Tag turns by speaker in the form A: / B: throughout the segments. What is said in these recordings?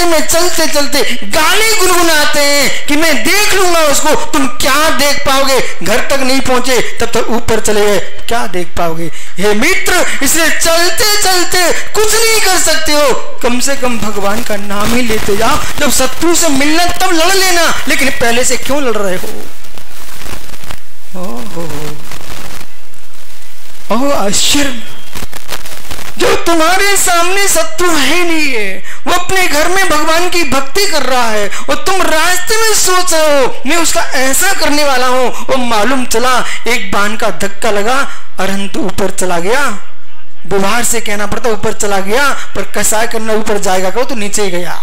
A: रास्ते में चलते चलते गाली गुनगुनाते हैं कि मैं देख लूँगा उसको। तुम क्या देख पाओगे? घर तक नहीं पहुँचे, तब तक ऊपर चले गए। क्या देख पाओगे? हे मित्र, इसलिए चलते चलते कुछ नहीं कर सकते हो। कम से कम भगवान का नाम ही लेते जाओ। जब शत्रु से मिलना, तब लड़ लेना। लेकिन पहले से क्यों लड़ रहे हो? ओहो। ओह, आश्चर्य। जो तुम्हारे सामने शत्रु है नहीं है। वो अपने घर में भगवान की भक्ति कर रहा है और तुम रास्ते में सोच रहे हो, मैं उसका ऐसा करने वाला हूँ। वो मालूम चला, एक बाण का धक्का लगा, अरंत ऊपर चला गया। व्यवहार से कहना पड़ता, ऊपर चला गया, पर कसाय करना ऊपर जाएगा, कहो तो नीचे ही गया।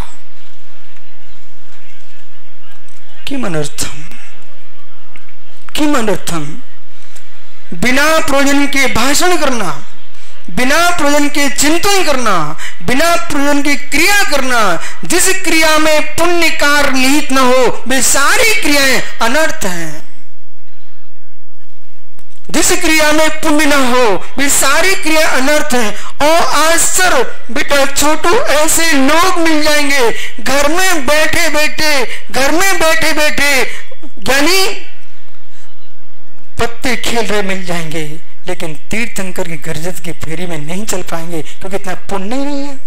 A: किम अनर्थम किम अनर्थम बिना प्रयोजन के भाषण करना। बिना प्रयोजन के चिंतन करना, बिना प्रयोजन की क्रिया करना, जिस क्रिया में पुण्य कार निहित न हो, वे सारी क्रियाएँ अनर्थ हैं। जिस क्रिया में पुण्य न हो, वे सारी क्रिया अनर्थ है। और आश्चर्य बेटा, छोटू, ऐसे लोग मिल जाएँगे। घर में बैठे बैठे घर में बैठे बैठे यानी पत्ते खेल रहे मिल जाएँगे। लेकिन तीर्थंकर की गर्जत की फेरी में नहीं चल पाएँगे, क्योंकि इतना पुण्य ही नहीं है।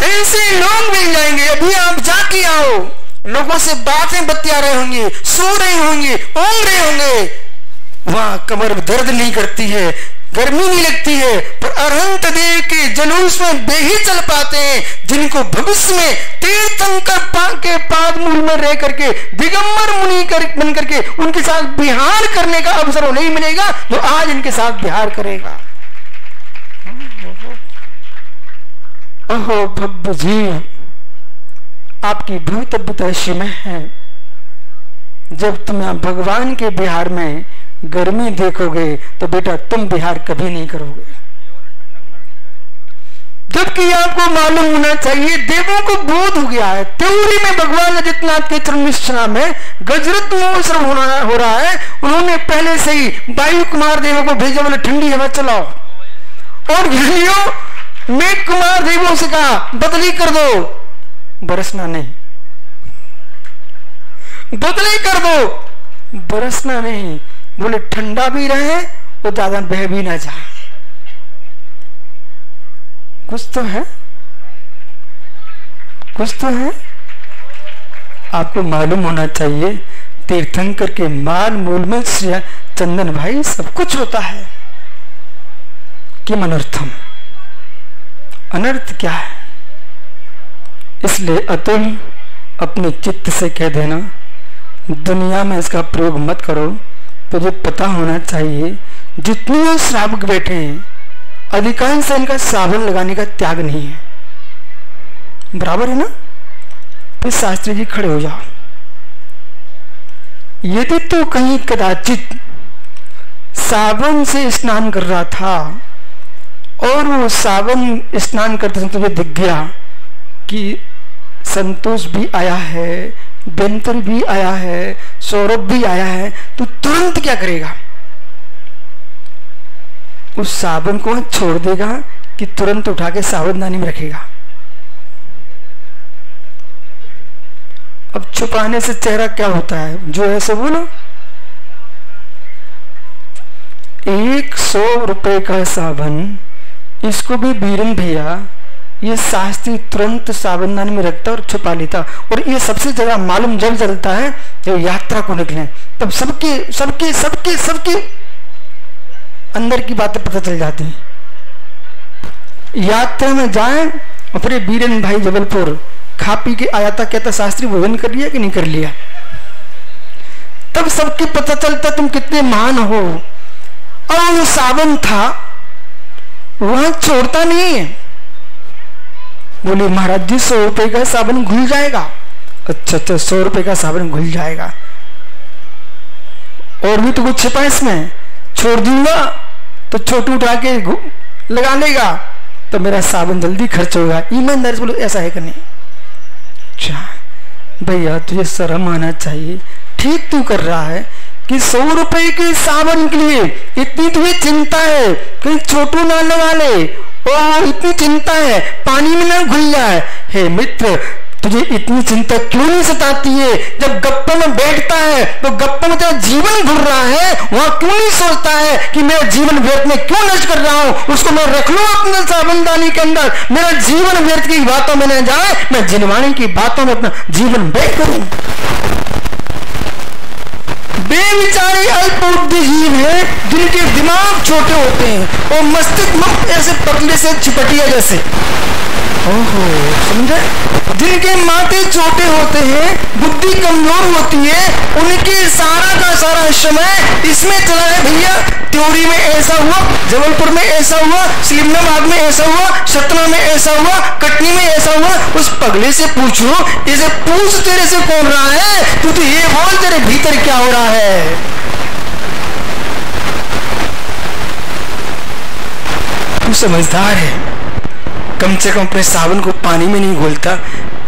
A: ऐसे लोग मिल जाएँगे, अभी आप जाके आओ। लोगों से बातें बतिया रहे होंगे, सो रहे होंगे ओम रहे होंगे। वहाँ कमर दर्द नहीं करती है गर्मी नहीं लगती है, पर अरहंत देव के जुलूस में वे ही चल पाते हैं, जिनको भविष्य में तीर्थंकर पा के पाद मूल में रह करके, दिगंबर मुनि कर, बन करके उनके साथ बिहार करने का अवसर नहीं मिलेगा जो आज इनके साथ बिहार करेगा। अहो भव्य जी आपकी भवितव्यता सीमा है। जब तुम भगवान के बिहार में गर्मी देखोगे तो बेटा तुम बिहार कभी नहीं करोगे। जबकि आपको मालूम होना चाहिए, देवों को बोध हो गया है। त्योरी में भगवान आदित्यनाथ के चरण में गजरत महोत्सव हो रहा है उन्होंने पहले से ही वायु कुमार देवों को भेजा, बोले, ठंडी हवा चलाओ। और मेघ कुमार देवों से कहा, बदली कर दो। बरसना नहीं। बदली कर दो, बरसना नहीं। बोले, ठंडा भी रहे और ज़्यादा बह भी ना जाए। कुछ तो है। कुछ तो है। आपको मालूम होना चाहिए, तीर्थंकर के माल मूल में चंदन भाई सब कुछ होता है। कि अनर्थम? अनर्थ क्या है? इसलिए अतुल, अपने चित्त से कह देना, दुनिया में इसका प्रयोग मत करो। तुझे पता होना चाहिए, जितने श्रावक बैठे हैं, अधिकांश इनका साबुन लगाने का त्याग नहीं है। बराबर है ना? फिर शास्त्री जी खड़े हो जाओ। यदि तो कहीं कदाचित साबुन से स्नान कर रहा था, और वो सावन स्नान करते समय तुम्हें दिख गया कि संतोष भी आया है बेंतर भी आया है सौरभ भी आया है तो तुरंत क्या करेगा? उस साबुन को छोड़ देगा कि तुरंत उठा के सावधानी में रखेगा। अब छुपाने से चेहरा क्या होता है? जो है सब बोलो एक सौ रुपए का साबन, इसको भी बीरन भैया ये शास्त्री तुरंत सावधानी में रखता और छुपा लेता। और ये सबसे ज़्यादा मालूम जब चलता है जब यात्रा को निकले। तब सबके सबके सबके सबके अंदर की बातें पता चल जाती हैं। यात्रा में जाए और फिर बीरन भाई जबलपुर खा पी के आया था कहता, शास्त्री, भोजन कर लिया कि नहीं कर लिया? तब सबके पता चलता, तुम कितने महान हो। और वो सावन था, वहाँ छोड़ता नहीं है। बोले, महाराज जी सौ रुपए का साबुन घुल जाएगा। अच्छा अच्छा सौ रुपए का साबुन घुल जाएगा। और भी तो कुछ छिपा इसमें। छोड़ दूँगा तो छोटू उठा के लगा लेगा। तो मेरा साबुन जल्दी खर्च होगा। ईमानदारी से बोलो, ऐसा है कि नहीं? अच्छा भैया, तुझे शर्म आना चाहिए। ठीक तू कर रहा है कि सौ रुपए के साबुन के लिए इतनी तुम्हें चिंता है कहीं छोटू ना लगा ले इतनी चिंता है, पानी में ना घुल जाए। हे मित्र, तुझे इतनी चिंता क्यों नहीं सताती है? जब गप्पों में बैठता है तो गप्पों में तेरा जीवन घुर रहा है। वहाँ क्यों नहीं सोचता है कि मेरा जीवन व्यर्थ में क्यों नष्ट कर रहा हूँ? उसको मैं रख लू अपने साबनदानी के अंदर। मेरा जीवन व्यर्थ की बातों में न जाए, मैं जिनवाणी की बातों में अपना जीवन व्यय करूँ। बेविचारे अल्प बुद्धिहीन है, जिनके दिमाग छोटे होते हैं और मस्तिष्क मुक्त ऐसे पतले से छिपटिया जैसे। ओहो, समझे? जिनके माथे छोटे होते हैं, बुद्धि कमज़ोर होती है, उनके सारा का सारा समय इसमें चला है भैया। त्योरी में ऐसा हुआ, जबलपुर में ऐसा हुआ सिमनाबाद में ऐसा हुआ, सतना में ऐसा हुआ, कटनी में ऐसा हुआ। उस पगले से पूछो, इसे पूछ तेरे से कौन रहा है? तू तो ये बोल, तेरे भीतर क्या हो रहा है? तू समझदार है। कम से कम अपने साबुन को पानी में नहीं घोलता।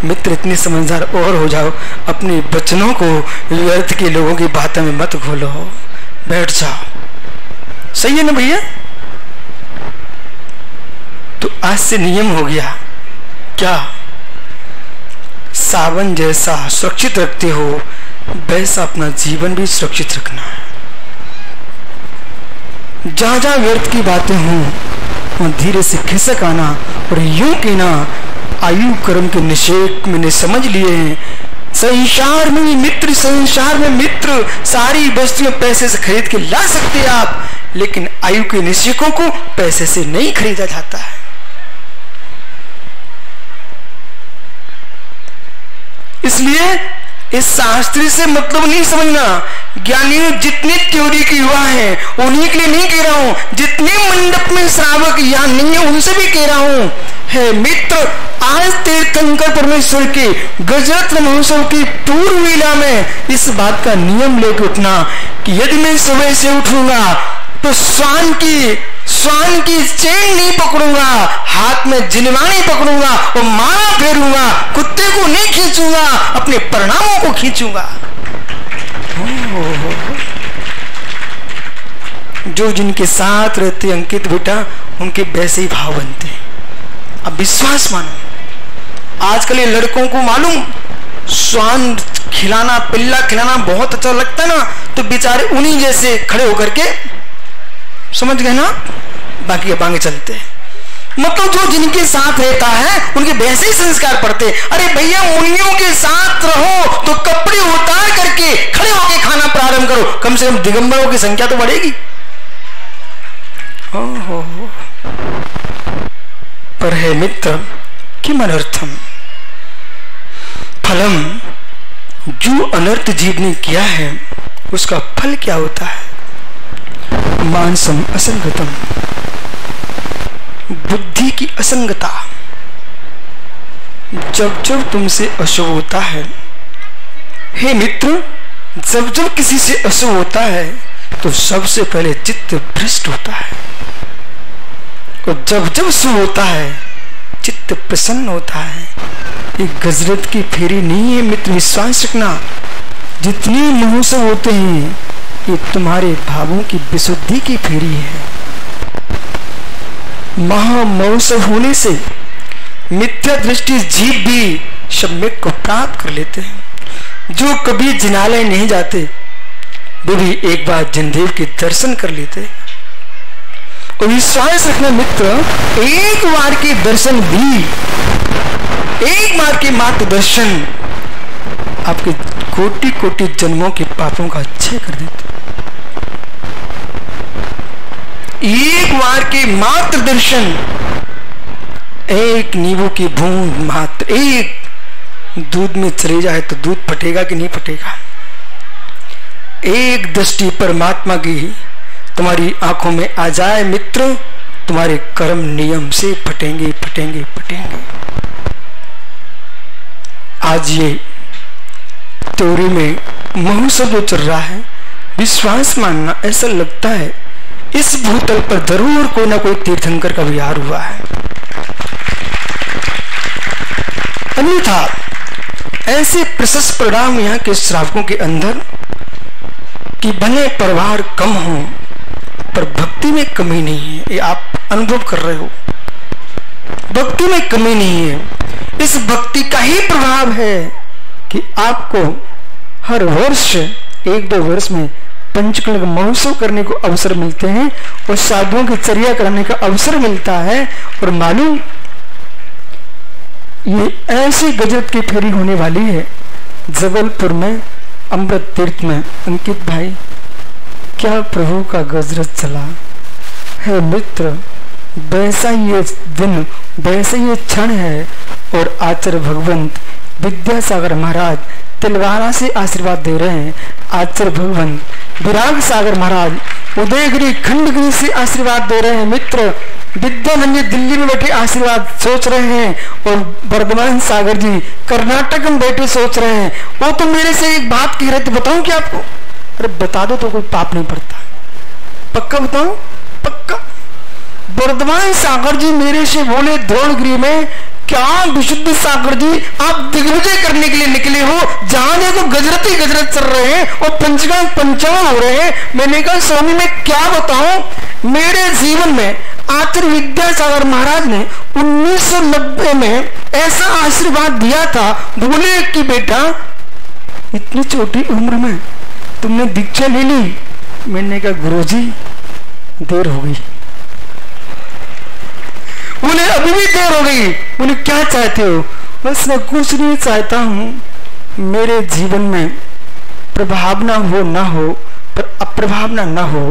A: मित्र, इतने समझदार और हो जाओ। अपने बचनों को व्यर्थ के लोगों की बातों में मत घोलो। बैठ जाओ। सही है ना भैया? तो आज से नियम हो गया। क्या सावन जैसा सुरक्षित रखते हो, वैसा अपना जीवन भी सुरक्षित रखना है। जहाँ जहाँ व्यर्थ की बातें हों और धीरे से खिसक आना और यूँ कहना, आयु कर्म के निषेध मैंने समझ लिए हैं। संसार में मित्र, संसार में मित्र, सारी वस्तुएँ पैसे से खरीद के ला सकते हैं आप। लेकिन आयु के निश्चकों को पैसे से नहीं खरीदा जाता है। इसलिए इस शास्त्री से मतलब नहीं समझना। ज्ञानी जितने त्योरी के युवा हैं, उन्हीं के लिए नहीं कह रहा हूँ। जितने मंडप में श्रावक या नहीं है, उनसे भी कह रहा हूँ। है मित्र, आज तीर्थंकर परमेश्वर के गजरत्न महोत्सव की पूर्व लीला में इस बात का नियम लेकर उठना कि यदि मैं सुबह से उठूँगा तो स्वान की स्वान की चेन नहीं पकड़ूँगा, हाथ में जिनवानी पकड़ूँगा, और माला फेरूँगा, कुत्ते को नहीं खींचूँगा, अपने परिणामों को खींचूँगा। जो जिनके साथ रहते अंकित बेटा, उनके वैसे ही भाव बनते हैं। अब विश्वास मानो। आजकल ये लड़कों को मालूम, स्वान खिलाना, पिल्ला खिलाना बहुत अच्छा लगता है ना तो बेचारे उन्हीं जैसे खड़े होकर के समझ गए ना? बाकी अब आगे चलते हैं। मतलब जो जिनके साथ रहता है, उनके वैसे ही संस्कार पड़ते अरे भैया मुनियों के साथ रहो तो कपड़े उतार करके खड़े होकर खाना प्रारंभ करो। कम से कम दिगंबरों की संख्या तो बढ़ेगी। ओहो। पर है मित्र कि अनर्थम फलम, जो अनर्थ जीव ने किया है, उसका फल क्या होता है? मानसम असंगतम। बुद्धि की असंगता। जब जब तुमसे अशुभ होता है, हे मित्र, जब जब किसी से अशुभ होता है तो सबसे पहले चित्त भ्रष्ट होता है। और जब जब शुभ होता है, चित्त प्रसन्न होता है। ये गजरत की फेरी नहीं है मित्र विश्वास रखना। जितने महोत्सव होते हैं ये तुम्हारे भावों की विशुद्धि की फेरी है। महामहोत्सव होने से मिथ्या दृष्टि जीव भी सम्यक को प्राप्त कर लेते हैं। जो कभी जिनालय नहीं जाते, वो भी एक बार जिनदेव के दर्शन कर लेते और विश्वास रखना मित्र, एक बार के दर्शन भी, एक बार के मात्र दर्शन आपके कोटि कोटि जन्मों के पापों का अच्छे कर देते एक बार के मात्र दर्शन, एक नींबू की बूंद मात्र, एक दूध में चले जाए तो दूध फटेगा कि नहीं फटेगा? एक दृष्टि परमात्मा की तुम्हारी आँखों में आ जाए मित्र, तुम्हारे कर्म नियम से फटेंगे फटेंगे फटेंगे। आज ये त्योरी में महोत्सव जो चल रहा है, विश्वास मानना ऐसा लगता है इस भूतल पर ज़रूर कोई ना कोई तीर्थंकर का विहार हुआ है। अन्यथा, ऐसे प्रशस्त परिणाम यहाँ के श्रावकों के अंदर कि भले परिवार कम हो, पर भक्ति में कमी नहीं है। ये आप अनुभव कर रहे हो। भक्ति में कमी नहीं है। इस भक्ति का ही प्रभाव है कि आपको हर वर्ष, एक दो वर्ष में पंचकर्ण का महोत्सव करने को अवसर मिलते हैं और साधुओं की चर्या करने का अवसर मिलता है और मालूम ये ऐसी गजरत की फेरी होने वाली है, जबलपुर में, अमृत तीर्थ में। अंकित भाई, क्या प्रभु का गजरत चला? है मित्र, वैसा ये दिन, वैसा ये क्षण है और आचार्य भगवंत विद्यासागर महाराज तिलवारा से आशीर्वाद दे रहे हैं। आचार्य भगवंत विराग सागर महाराज, उदयगिरी खंडगिरी से आशीर्वाद दे रहे हैं मित्र। विद्यानंद दिल्ली में बैठे आशीर्वाद सोच रहे हैं और वर्धमान सागर जी, कर्नाटक में बैठे सोच रहे हैं। वो तो मेरे से एक बात कह रहे थे, बताऊँ क्या आपको? अरे बता दो तो कोई पाप नहीं पड़ता। पक्का बताऊँ? पक्का? वर्धमान सागर जी मेरे से बोले, द्रोणगिरी में क्या विशुद्ध सागर जी, आप दिग्विजय करने के लिए निकले हो। जहाँ देखो गजरत गजरत चल रहे हैं और पंचगांग पंचांग हो रहे हैं। मैंने कहा, स्वामी, मैं क्या बताऊँ? मेरे जीवन में आचार्य विद्यासागर महाराज ने 1990 में ऐसा आशीर्वाद दिया था, बोले कि बेटा, इतनी छोटी उम्र में तुमने दीक्षा ले ली। मैंने कहा, गुरुजी, देर हो गई। उन्हें अभी भी देर हो गई। उन्हें क्या चाहते हो? बस मैं कुछ नहीं चाहता हूँ। मेरे जीवन में प्रभावना हो ना हो, पर अप्रभावना ना हो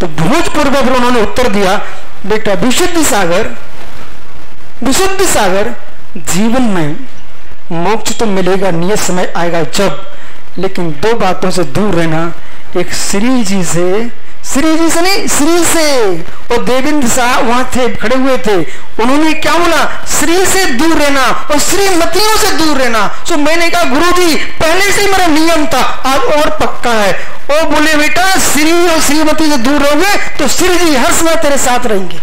A: तो भूतपूर्व फिर उन्होंने उत्तर दिया, बेटा, विशुद्ध सागर विशुद्ध सागर, जीवन में मोक्ष तो मिलेगा, नियत समय आएगा जब, लेकिन दो बातों से दूर रहना, एक श्री जी से श्री जी से नहीं श्री से और देवेंद्र साहब वहाँ थे, खड़े हुए थे। उन्होंने क्या बोला? श्री से दूर रहना और श्रीमतियों से दूर रहना। तो मैंने कहा गुरु जी पहले से मेरा नियम था, आज और पक्का है। वो बोले, बेटा, श्री और श्रीमती से दूर रहोगे तो श्री जी हर समय तेरे साथ रहेंगे।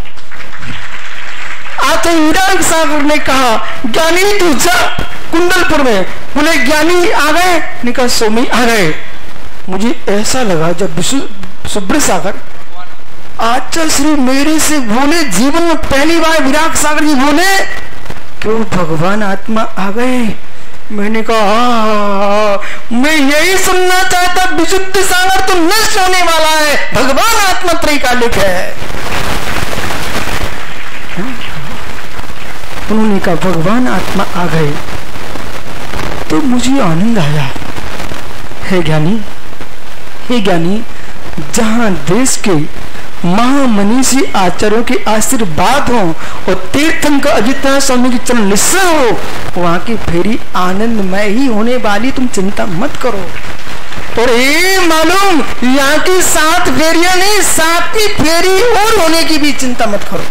A: आते विराग सागर ने कहा, ज्ञानी, तू जा कुंडलपुर में। बोले, ज्ञानी आ गए? निकल सोमी आ गए मुझे ऐसा लगा जब सुब्र सागर। आचार्य श्री मेरे से बोले, जीवन में पहली बार विराट सागर जी बोले, क्यों भगवान आत्मा आ गए? मैंने कहा मैं यही सुनना चाहता, विशुद्ध सागर तो नष्ट होने वाला है। भगवान आत्मा त्रैकालिक है। उन्होंने कहा, भगवान आत्मा आ गए। तो मुझे आनंद आया। हे ज्ञानी हे ज्ञानी जहाँ देश के महामनीषी आचार्यों के आशीर्वाद हो और तीर्थम का अजिता स्वामी की चरण निश्चय हो, वहाँ की फेरी आनंदमय ही होने वाली। तुम चिंता मत करो। और ये मालूम, यहाँ की सात फेरिया नहीं, सातवीं फेरी और होने की भी चिंता मत करो।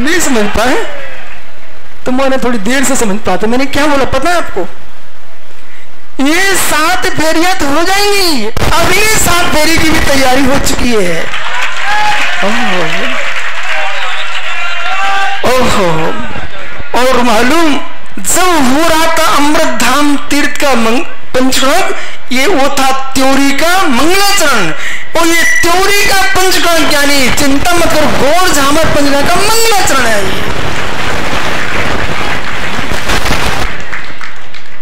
A: नहीं समझ पाए? तुम्हारे थोड़ी देर से समझ पाते, मैंने क्या बोला पता है आपको? सात फेरियाँ तो हो जाएँगी। अभी सात फेरी की भी तैयारी हो चुकी है। ओहो। और मालूम, जब हो रहा था अमृत धाम तीर्थ का पंचकर्म ये वो था त्योरी का मंगलाचरण। और ये त्योरी का पंचकर्म ज्ञानी चिंता मत करो, गौर झामर पंचकर्म का मंगलाचरण है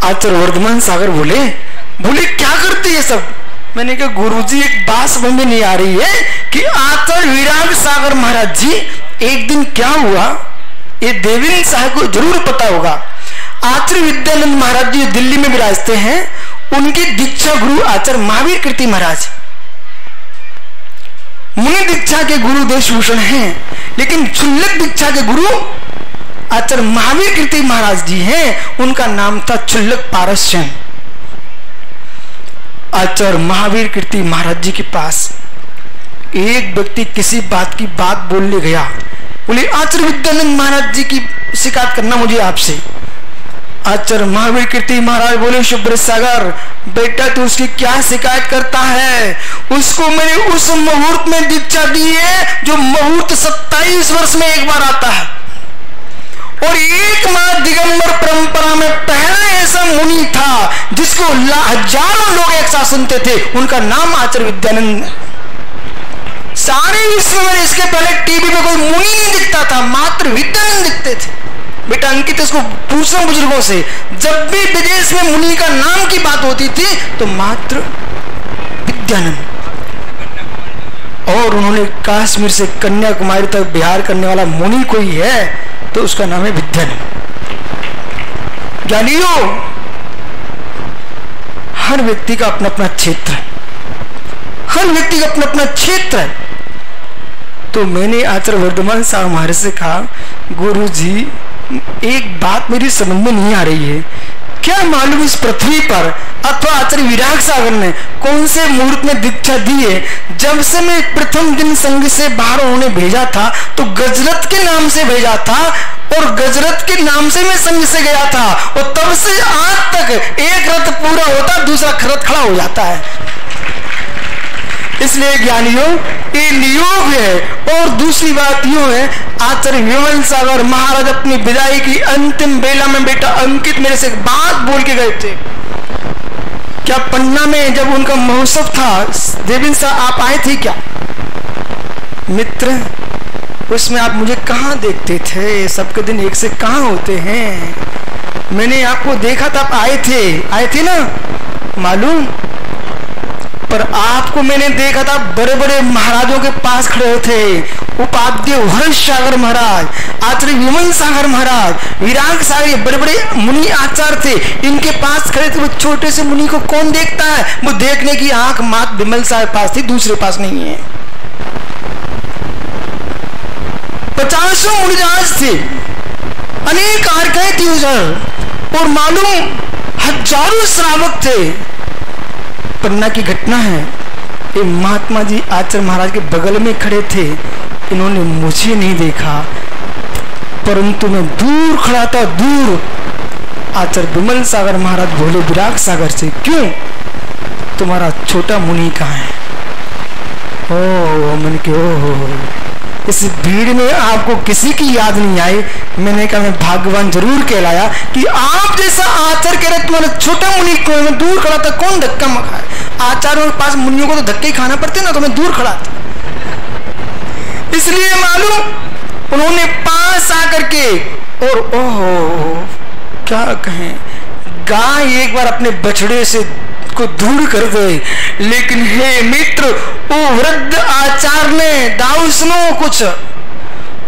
A: आचार्य वर्धमान सागर बोले बोले, क्या करते ये सब? मैंने कहा, गुरुजी, एक बात समझ में नहीं आ रही है कि आचार्य विराग सागर महाराज जी, एक दिन क्या हुआ? ये देवेंद्र साहब को ज़रूर पता होगा। आचार्य विद्यानंद महाराज जी दिल्ली में विराजते हैं, उनके दीक्षा गुरु आचार्य महावीर कीर्ति महाराज। मुनि दीक्षा के गुरु देशभूषण हैं, लेकिन चुल्लक दीक्षा के गुरु आचार्य महावीर कीर्ति महाराज जी हैं। उनका नाम था चुल्लक पारस्य आचार्य महावीर कीर्ति महाराज जी के पास एक व्यक्ति किसी बात की बात बोलने गया। बोले, आचार्य विद्यानंद महाराज जी की शिकायत करना मुझे आपसे। आचार्य महावीर कीर्ति महाराज बोले शुभ्र सागर, बेटा तू उसकी क्या शिकायत करता है? उसको मैंने उस मुहूर्त में दीक्षा दी है, जो मुहूर्त सत्ताईस वर्ष में एक बार आता है। और एक माँ दिगंबर परंपरा में पहला ऐसा मुनि था, जिसको हज़ारों लोग एक साथ सुनते थे। उनका नाम आचार्य विद्यानंद सारे विश्व में इसके पहले टीवी पे कोई मुनि नहीं दिखता था, मात्र विद्यानंद दिखते थे। बेटा अंकित, इसको पूछना बुज़ुर्गों से, जब भी विदेश में मुनि का नाम की बात होती थी तो मात्र विद्यानंद। और उन्होंने कश्मीर से कन्याकुमारी तक बिहार करने वाला मुनि कोई है तो उसका नाम है विद्यानंद ज्ञानियों, हर व्यक्ति का अपना अपना क्षेत्र है। हर व्यक्ति का अपना अपना क्षेत्र है। तो मैंने आचार्य वर्धमान साहब महाराज से कहा गुरु जी एक बात मेरी समझ में नहीं आ रही है। क्या मालूम इस पृथ्वी पर अथवा आचार्य विराग सागर ने कौन से मुहूर्त में दीक्षा दी है? जब से मैं प्रथम दिन संघ से बाहर उन्होंने भेजा था तो गजरत के नाम से भेजा था और गजरत के नाम से मैं संघ से गया था और तब से आज तक एक रथ पूरा होता, दूसरा रथ खड़ा हो जाता है। इसलिए ज्ञानियों, ये नियोग है और दूसरी बात यू है, आचार्य विमल सागर महाराज अपनी विदाई की अंतिम बेला में बेटा अंकित मेरे से बात बोल के गए थे। क्या पन्ना में जब उनका महोत्सव था, देविंद साहब, आप आए थे क्या? मित्र, उसमें आप मुझे कहाँ देखते थे? सबके दिन एक से कहा होते हैं? मैंने आपको देखा था, आप आए थे। आए थे ना? मालूम? पर आपको मैंने देखा था बड़े बड़े महाराजों के पास खड़े थे। उपाध्य हर्ष सागर महाराज, आचार्य विमल सागर महाराज, विराग सागर बड़े बड़े मुनि आचार्य थे। इनके पास खड़े थे, वो छोटे से मुनि को कौन देखता है? वो देखने की आँख मात विमल साहब पास थी, दूसरे पास नहीं है। पचासों मुनिराज थे। अनेक आर्काएँ थी। उधर और मालूम हज़ारों श्रावक थे। पन्ना की घटना है। ये महात्मा जी आचार्य महाराज के बगल में खड़े थे। इन्होंने मुझे नहीं देखा। परंतु मैं दूर खड़ा था, दूर। आचार्य विमल सागर महाराज बोले, विराग सागर से क्यों? तुम्हारा छोटा मुनि कहाँ है? ओ मन के, ओ इस भीड़ में आपको किसी की याद नहीं आई? मैंने कहा, मैं भाग्यवान ज़रूर कहलाया कि आप जैसा आचार कह रहे तुम्हारे छोटा मुनि को मैं दूर खड़ा था, कौन धक्का मखा है आचार्यों के पास मुनियों को तो धक्के खाना पड़ते ना तो मैं दूर खड़ा था। इसलिए मालूम, उन्होंने पास आकर के, और ओहो, क्या कहें? गाय एक बार अपने बछड़े से को दूर कर दे, लेकिन हे मित्र वृद्ध आचार ने दाऊ सुनो कुछ।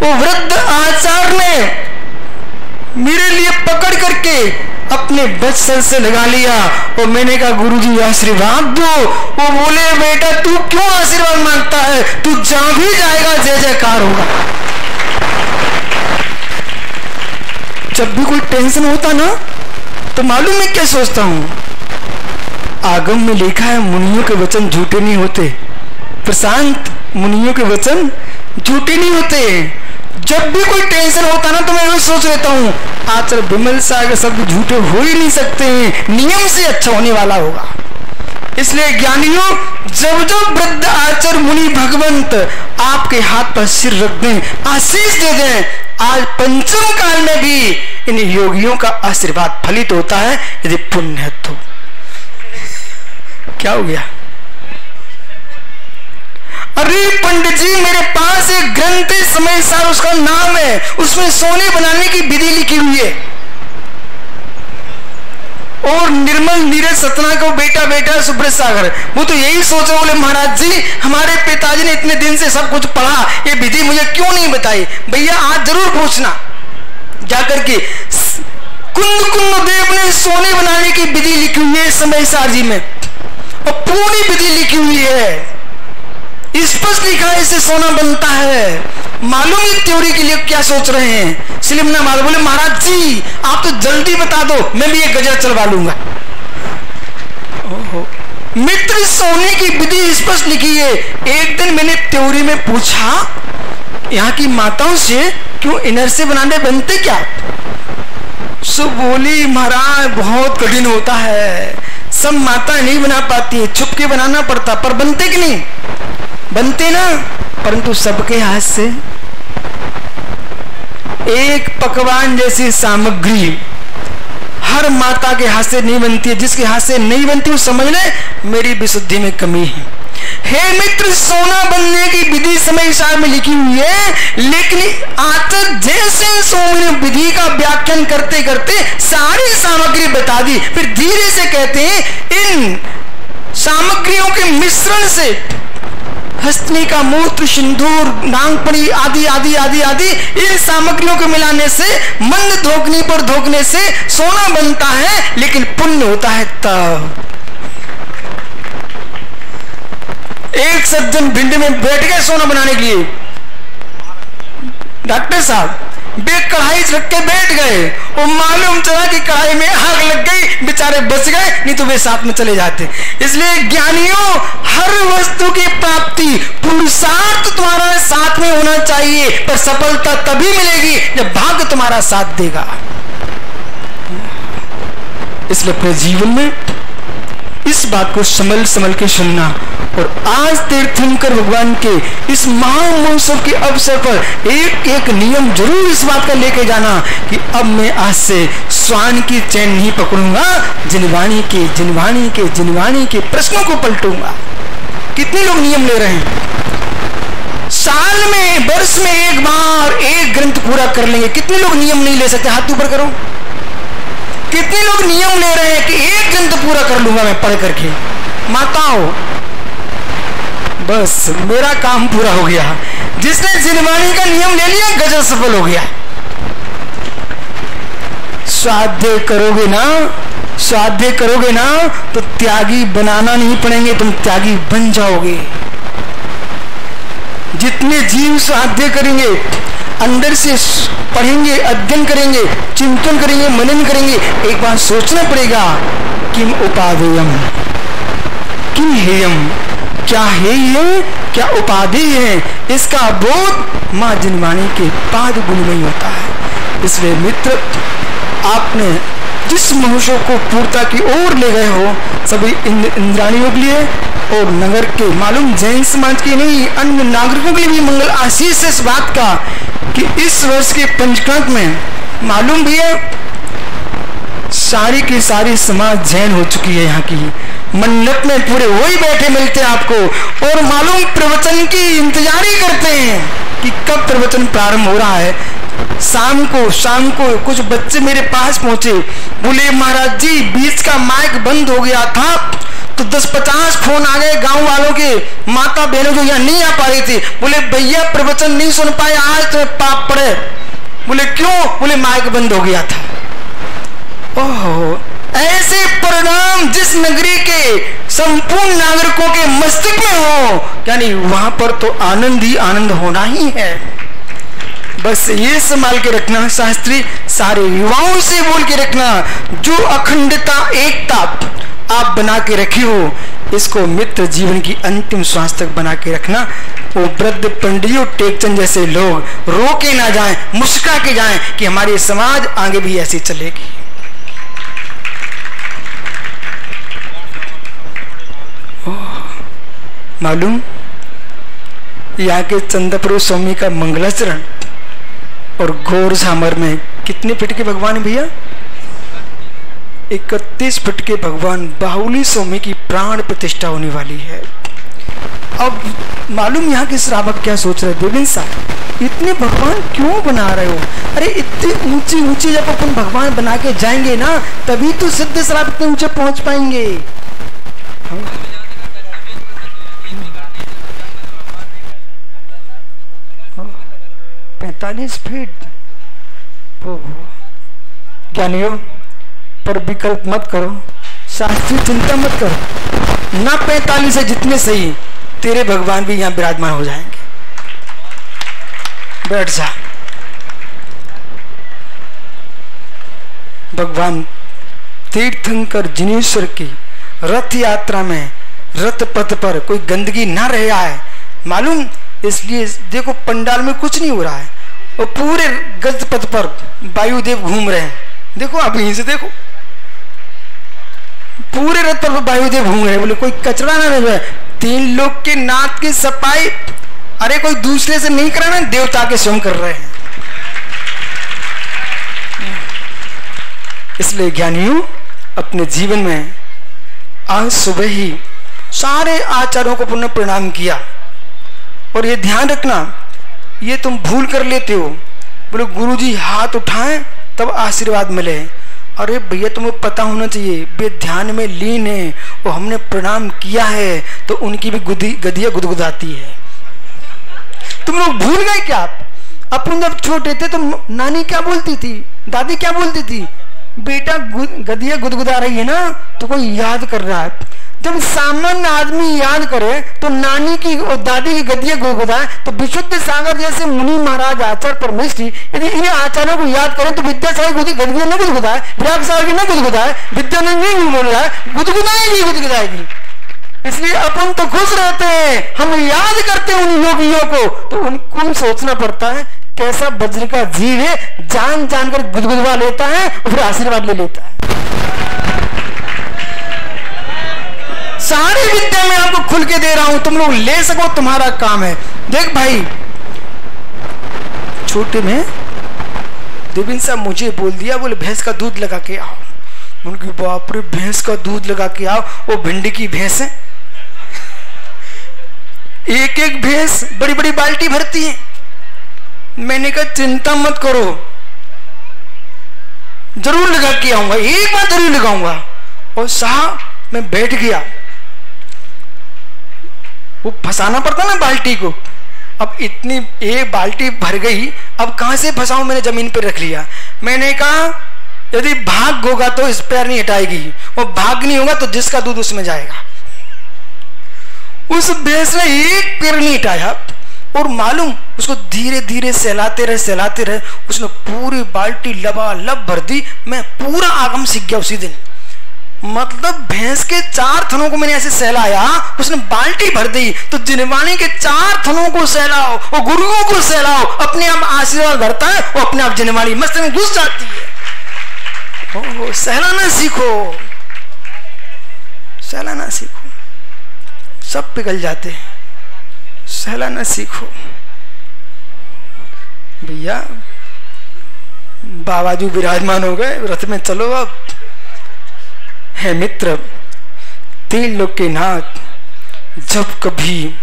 A: वो वृद्ध आचार ने मेरे लिए पकड़ करके अपने बचसन से लगा लिया। और मैंने कहा, गुरुजी, आशीर्वाद दो। वो बोले, बेटा, तू क्यों आशीर्वाद माँगता है? तू जहाँ भी जाएगा, जय जयकार होगा। जब भी कोई टेंशन होता ना तो मालूम मैं क्या सोचता हूँ? आगम में लिखा है, मुनियों के वचन झूठे नहीं होते। प्रशांत मुनियों के वचन झूठे नहीं होते। जब भी कोई टेंशन होता ना तो मैं वही सोच लेता हूँ आचर विमल सागर शब्द झूठे हो ही नहीं सकते हैं। नियम से अच्छा होने वाला होगा। इसलिए ज्ञानियों, जब जब वृद्ध आचर मुनि भगवंत आपके हाथ पर सिर रख दें, आशीष दे दें, आज पंचम काल में भी इन योगियों का आशीर्वाद फलित होता है, यदि पुण्य तो। क्या हो गया? अरे पंडित जी मेरे पास एक ग्रंथ समय सार, उसका नाम है। उसमें सोने बनाने की विधि लिखी हुई है। और निर्मल नीरज सतना को बेटा बेटा सुब्रत सागर वो तो यही सोच रहे बोले, महाराज जी, हमारे पिताजी ने इतने दिन से सब कुछ पढ़ा, ये विधि मुझे क्यों नहीं बताई? भैया, आज ज़रूर पूछना। जाकर के कुंद कुंद देव ने सोने बनाने की विधि लिखी हुई है समय सार जी में। और पूरी विधि लिखी हुई है। स्पष्ट लिखा है, इससे सोना बनता है। मालूम है त्योरी के लिए क्या सोच रहे हैं? सिलिम ना मालूम, बोले, महाराज जी, आप तो जल्दी बता दो, मैं भी एक गजर चलवा लूँगा। मित्र सोने की विधि स्पष्ट लिखी है। एक दिन मैंने त्योरी में पूछा, यहाँ की माताओं से, क्यों इनर से बनाने बनते क्या? सो बोली, महाराज, बहुत कठिन होता है। सब माता नहीं बना पाती है छुप के बनाना पड़ता, पर बनते कि नहीं? बनते ना, परंतु सबके हाथ से एक पकवान जैसी सामग्री। हर माता के हाथ से नहीं बनती है। जिसके हाथ से नहीं बनती, वो समझ ले, मेरी विशुद्धि में कमी है। हे मित्र, सोना बनने की विधि समय सार में लिखी हुई है, लेकिन आचार्य जैसे स्वामी ने विधि का व्याख्यान करते करते सारी सामग्री बता दी। फिर धीरे से कहते हैं, इन सामग्रियों के मिश्रण से हस्तनी का मूत्र सिंदूर नांगपड़ी आदि आदि आदि आदि, इन सामग्रियों को मिलाने से, मंद धोकनी पर धोकने से सोना बनता है, लेकिन पुण्य होता है तब। एक सज्जन भिंड में बैठ गए सोना बनाने के लिए। डॉक्टर साहब बे कढ़ाई के बैठ गए। वो मालूम चला कि कढ़ाई में आग लग गई, बेचारे बच गए, नहीं तो वे साथ में चले जाते। इसलिए ज्ञानियों, हर वस्तु की प्राप्ति पुरुषार्थ तुम्हारा साथ में होना चाहिए, पर सफलता तभी मिलेगी जब भाग्य तुम्हारा साथ देगा। इसलिए अपने जीवन में इस बात को समल समल के सुनना। और आज तीर्थंकर भगवान के इस महामहोत्सव के अवसर पर एक एक नियम ज़रूर इस बात का लेके जाना कि अब मैं आज से स्वान की चैन नहीं पकड़ूँगा, जिनवाणी के जिनवाणी के जिनवाणी के प्रश्नों को पलटूँगा। कितने लोग नियम ले रहे हैं? साल में, वर्ष में एक बार एक ग्रंथ पूरा कर लेंगे। कितने लोग नियम नहीं ले सकते? हाथ ऊपर करो। कितने लोग नियम ले रहे हैं कि एक ग्रंथ पूरा कर लूँगा मैं पढ़ करके? माताओं, बस मेरा काम पूरा हो गया। जिसने जिनवाणी का नियम ले लिया, गज़ल सफल हो गया। स्वाध्याय करोगे ना स्वाध्याय करोगे ना तो त्यागी बनाना नहीं पड़ेंगे, तुम त्यागी बन जाओगे। जितने जीव स्वाध्याय करेंगे अंदर से पढ़ेंगे, अध्ययन करेंगे, चिंतन करेंगे, मनन करेंगे, एक बार सोचना पड़ेगा, किम उपादेयम? किम हेयम? क्या है? ये क्या उपाधि है? इसका बोध माँ जिनवाणी के पाद गुण में होता है। इसलिए मित्र, आपने जिस महोत्सव को पूर्ता की ओर ले गए हो, सभी इंद्राणियों के लिए और नगर के मालूम जैन समाज के नहीं, अन्य नागरिकों के लिए भी मंगल आशीष इस बात का कि इस वर्ष के पंचकांत में मालूम भी है, सारी की सारी समाज जैन हो चुकी है यहाँ की। मन्नत में पूरे वही बैठे मिलते हैं आपको और मालूम प्रवचन की इंतज़ार ही करते हैं कि कब प्रवचन प्रारंभ हो रहा है। शाम को शाम को कुछ बच्चे मेरे पास पहुँचे, बोले, महाराज जी, बीच का माइक बंद हो गया था। तो दस पचास फ़ोन आ गए गाँव वालों के माता बहनों जो यहाँ नहीं आ पा रही थी। बोले, भैया, प्रवचन नहीं सुन पाए, आज तो पाप पड़े। बोले, क्यों? बोले माइक बंद हो गया था। ओहो, ऐसे परिणाम जिस नगरी के संपूर्ण नागरिकों के मस्तिष्क में हो, यानी वहाँ पर तो आनंद ही आनंद होना ही है। बस ये संभाल के रखना, शास्त्री, सारे युवाओं से बोल के रखना, जो अखंडता, एकता आप बना के रखे हो, इसको मित्र जीवन की अंतिम श्वास तक बना के रखना। वो वृद्ध पंडियों, टेकचंद जैसे लोग, रोके ना जाएँ, मुस्का के जाएँ कि हमारी समाज आगे भी ऐसी चलेगी। मालूम? यहाँ के चंद्रपुर स्वामी का मंगलाचरण और गौर सामर में कितने फिट के भगवान भैया? इकतीस फिट के भगवान बाहुली स्वामी की प्राण प्रतिष्ठा होने वाली है। अब मालूम यहाँ के श्रावक क्या सोच रहे देवेंद्र साहब, इतने भगवान क्यों बना रहे हो? अरे इतनी ऊँची ऊँची जब अपन भगवान बना के जाएँगे ना, तभी तो सिद्ध श्रावक इतने ऊँचे पहुँच पाएँगे। हाँ। पैतालीस फीट? ज्ञानियों पर विकल्प मत करो। शास्त्री, चिंता मत करो। ना पैतालीस है जितने सही तेरे भगवान भी यहाँ विराजमान हो जाएँगे। बैठ जा। भगवान, तीर्थंकर जिनेश्वर की रथ यात्रा में रथ पथ पर कोई गंदगी ना रहा है मालूम? इसलिए देखो, पंडाल में कुछ नहीं हो रहा है। और पूरे गज पथ पर वायुदेव घूम रहे हैं। देखो, आप यहीं से देखो। पूरे रथ पर वायुदेव घूम रहे हैं। बोले, कोई कचरा ना रहे तीन लोग के नाक की सफ़ाई, अरे कोई दूसरे से नहीं कराना देवता के स्वयं कर रहे हैं। इसलिए ज्ञानियों, अपने जीवन में आज सुबह ही सारे आचार्यों को पुनः प्रणाम किया। और ये ध्यान रखना, ये तुम भूल कर लेते हो। बोले, गुरुजी हाथ उठाएँ, तब आशीर्वाद मिले। अरे भैया, तुम्हें पता होना चाहिए वे ध्यान में लीन है, वो हमने प्रणाम किया है तो उनकी भी गुदी, गदिया गुदगुदाती है। तुम लोग भूल गए क्या आप? अपन जब छोटे थे तो नानी क्या बोलती थी? दादी क्या बोलती थी? बेटा गदिया गुदगुदा रही है ना तो कोई याद कर रहा है। जब सामान्य आदमी याद करे तो नानी की और दादी की गद्दिया गुदगुदाए तो विशुद्ध सागर जैसे मुनि महाराज, आचार्य परमेश्वरी, यदि इन आचार्यों को याद करें तो विद्यासागर गुदी गद्दिया न गुदगुदाए विराग सागर की न गुदगुदाए विद्यानंद नहीं गुदगुदाए गुदगुदाएगी गुदगुदाएगी इसलिए अपन तो खुश रहते हैं, हम याद करते हैं उन योगियों को तो उनको सोचना पड़ता है, कैसा वज्र का जीव है जान जानकर गुदगुदवा लेता है और फिर आशीर्वाद ले लेता है। सारी विद्या मैं आपको खुल के दे रहा हूँ। तुम लोग ले सको, तुम्हारा काम है। देख भाई, छोटे में देविन साहब मुझे बोल दिया, बोले, भैंस का दूध लगा के आओ। उनकी बाप रे भैंस का दूध लगा के आओ, वो भिंडी की भैंस है। एक एक भैंस बड़ी बड़ी बाल्टी भरती है। मैंने कहा, चिंता मत करो। ज़रूर लगा के आऊँगा, एक बार ज़रूर लगाऊँगा। और साहब, मैं बैठ गया। वो फंसाना पड़ता ना बाल्टी को। अब इतनी एक बाल्टी भर गई, अब कहाँ से फंसाऊं मैंने ज़मीन पर रख लिया? मैंने कहा, यदि भाग होगा तो इस पैर नहीं हटाएगी, वो भाग नहीं होगा तो जिसका दूध उसमें जाएगा। उस भैंस ने एक पैर नहीं हटाया। और मालूम, उसको धीरे धीरे सहलाते रहे सहलाते रहे, उसने पूरी बाल्टी लबा लब भर दी, मैं पूरा आगम सीख गया उसी दिन। मतलब भैंस के चार थनों को मैंने ऐसे सहलाया, उसने बाल्टी भर दी तो जिनवाणी के चार थनों को सहलाओ, और गुरुओं को सहलाओ, अपने आप आशीर्वाद भरता है वो अपने आप जिनवाणी मस्त में घुस जाती है। सहलाना सीखो। सहलाना सीखो। सब पिघल जाते हैं। सहलाना सीखो। भैया, बाबा जी विराजमान हो गए, रथ में चलो अब। है मित्र तीन लोग के नाथ, जब कभी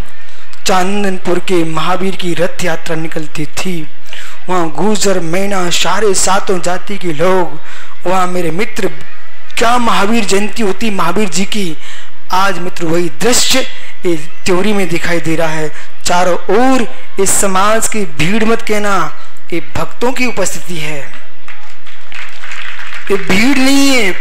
A: चांदनपुर के महावीर की रथ यात्रा निकलती थी, वहाँ गुजर मैना, सारे सातों जाति के लोग, वहाँ मेरे मित्र, क्या महावीर जयंती होती महावीर जी की? आज मित्र वही दृश्य त्योरी में दिखाई दे रहा है। चारों ओर इस समाज की भीड़ मत कहना, ये भक्तों की उपस्थिति है। ये भीड़ नहीं है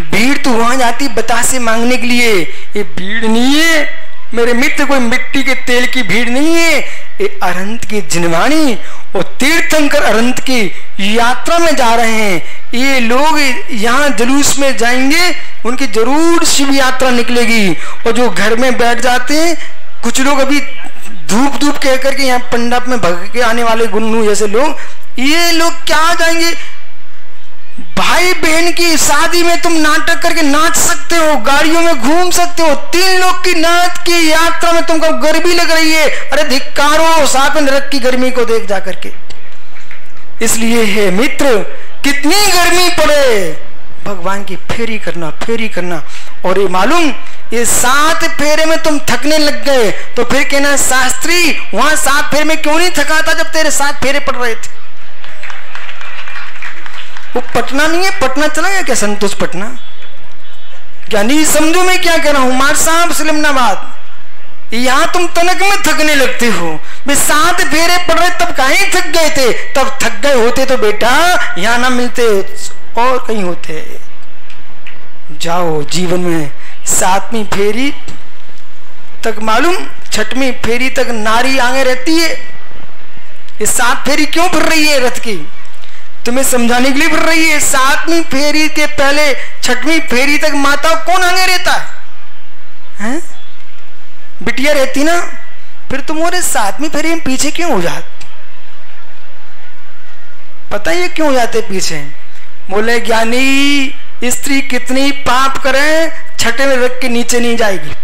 A: भीड़ तो वहाँ जाती बतासे मांगने के लिए। ये भीड़ नहीं है। मेरे मित्र, कोई मिट्टी के तेल की भीड़ नहीं है। ये अरंत की जिनवाणी और तीर्थंकर अरंत की यात्रा में जा रहे हैं। ये लोग यहाँ जुलूस में जाएँगे, उनकी ज़रूर शिव यात्रा निकलेगी। और जो घर में बैठ जाते हैं, कुछ लोग अभी धूप धूप कह करके यहाँ पंडाप में भग के आने वाले गुन्नू जैसे लोग, ये लोग क्या जाएँगे? भाई बहन की शादी में तुम नाटक करके नाच सकते हो, गाड़ियों में घूम सकते हो, तीन लोग की नाच की यात्रा में तुमको गर्मी लग रही है। अरे धिक्कारो साफ़ नरक की गर्मी को देख जा करके। इसलिए है मित्र, कितनी गर्मी पड़े। भगवान की फेरी करना फेरी करना। और ये मालूम, ये सात फेरे में तुम थकने लग गए। तो फिर कहना, शास्त्री, वहाँ सात फेरे में क्यों नहीं थका था जब तेरे सात फेरे पड़ रहे थे? वो पटना नहीं है, पटना चला गया क्या संतोष पटना? ज्ञानी समझो मैं क्या कह रहा हूँ, मार साहब सिलमनाबाद, यहाँ तुम तनक में थकने लगते हो। वे सात फेरे पड़ रहे, तब कहीं थक गए थे? तब थक गए होते तो बेटा, यहाँ ना मिलते, और कहीं होते। जाओ, जीवन में सातवीं फेरी तक मालूम, छठवीं फेरी तक नारी आगे रहती है। ये सात फेरी क्यों फिर रही है रथ की? तुम्हें समझाने के लिए फिर रही है सातवीं फेरी के पहले छठवीं फेरी तक माता कौन आगे रहता है, है? बिटिया रहती ना फिर तुम और सातवीं फेरी में पीछे क्यों हो जाते? पता ही क्यों हो जाते पीछे? बोले ज्ञानी स्त्री कितनी पाप करे छठे में रख के नीचे नहीं जाएगी।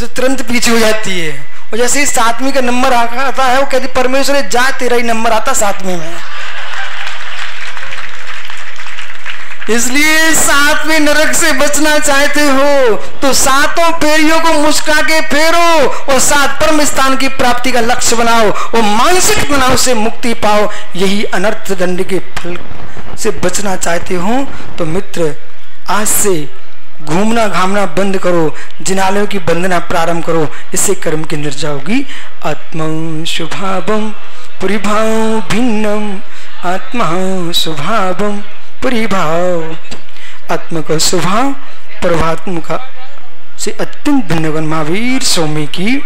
A: तो तुरंत पीछे हो जाती है। और जैसे ही सातवीं का नंबर आता है वो कहती परमेश्वर जा तेरा ही नंबर आता सातवीं में। इसलिए सातवें नरक से बचना चाहते हो तो सातों फेरियों को मुस्का के फेरो और सात परम स्थान की प्राप्ति का लक्ष्य बनाओ और मानसिक तनाव से मुक्ति पाओ। यही अनर्थ दंड के फल से बचना चाहते हो तो मित्र, आज से घूमना घामना बंद करो, जिनालयों की बंदना प्रारंभ करो, इससे कर्म की निर्जा होगी आत्म शुभावम परिभाव भिन्नम, आत्मा स्वभावम परिभाव। आत्म का स्वभाव परमात्म का से अत्यंत धन्यवाद महावीर स्वामी की